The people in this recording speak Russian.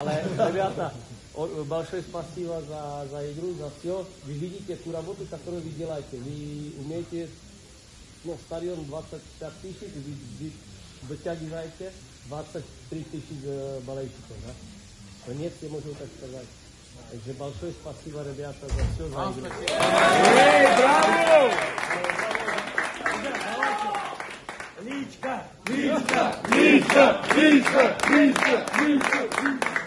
Ale, ребята, большое спасибо за, за игру, за все. Вы видите ту работу, которую вы делаете. Вы умеете, ну, стадион 25 тысяч, вы, вы вытягиваете 23 тысяч болельщиков, да? Нет, я могу так сказать. Takže большое спасибо, ребята, за все, за игру. Личка, личка, личка, личка, личка, личка.